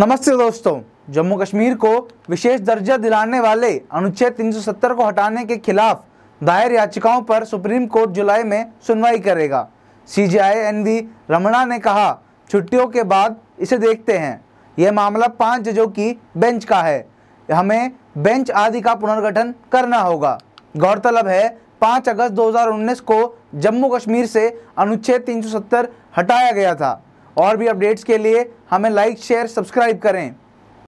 नमस्ते दोस्तों, जम्मू कश्मीर को विशेष दर्जा दिलाने वाले अनुच्छेद 370 को हटाने के खिलाफ दायर याचिकाओं पर सुप्रीम कोर्ट जुलाई में सुनवाई करेगा। सीजेआई एनवी रमणा ने कहा, छुट्टियों के बाद इसे देखते हैं। यह मामला पाँच जजों की बेंच का है। हमें बेंच आदि का पुनर्गठन करना होगा। गौरतलब है 5 अगस्त 2019 को जम्मू कश्मीर से अनुच्छेद 370 हटाया गया था। और भी अपडेट्स के लिए हमें लाइक शेयर सब्सक्राइब करें।